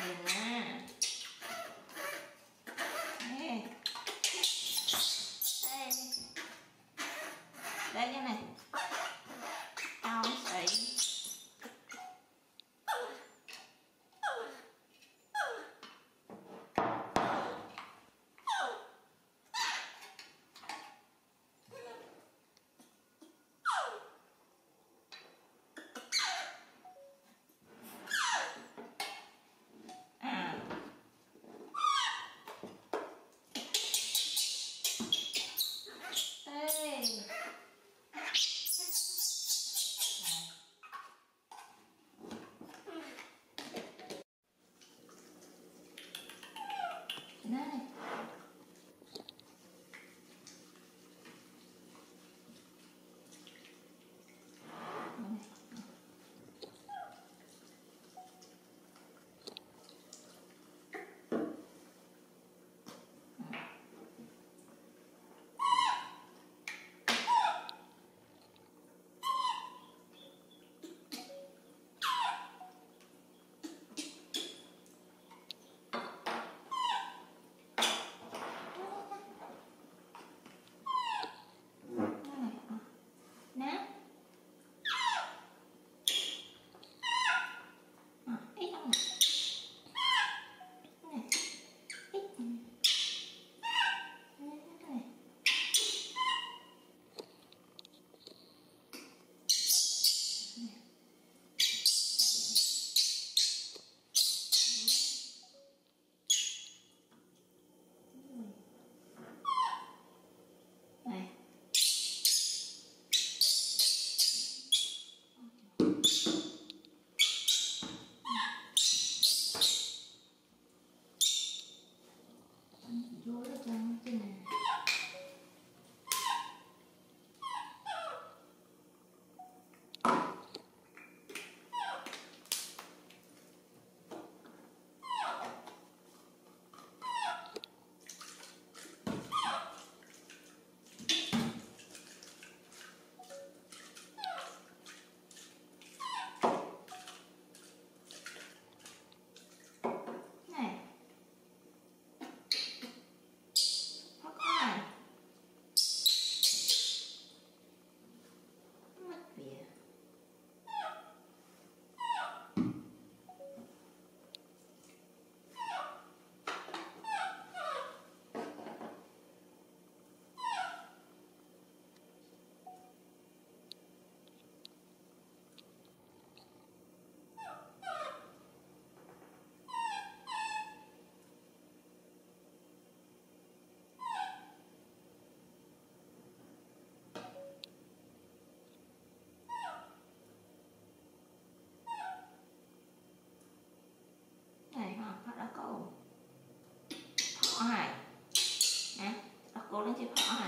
Mm-hmm. ね Yo hỏi đó cố lên chữ hỏi